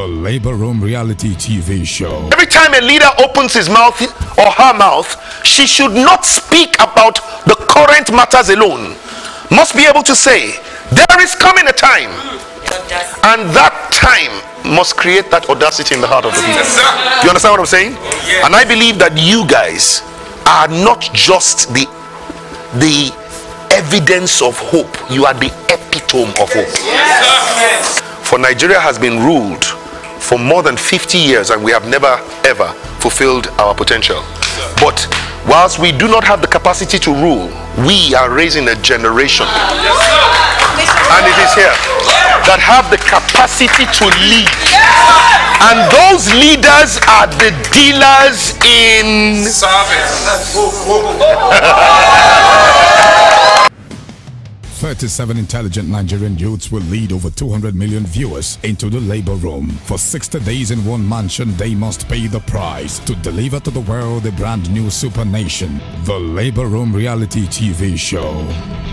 A Labor Room reality TV show. Every time a leader opens his mouth or her mouth, she should not speak about the current matters alone. Must be able to say, there is coming a time. And that time must create that audacity in the heart of the people. You understand what I'm saying? And I believe that you guys are not just the the evidence of hope, you are the epitome of hope. For Nigeria has been ruled for more than 50 years and we have never ever fulfilled our potential. But whilst we do not have the capacity to rule, we are raising a generation. And it is here that have the capacity to lead. And those leaders are the dealers in 37 intelligent Nigerian youths will lead over 200 million viewers into the labor room. For 60 days in one mansion, they must pay the price to deliver to the world a brand new super nation. The Labor Room Reality TV Show.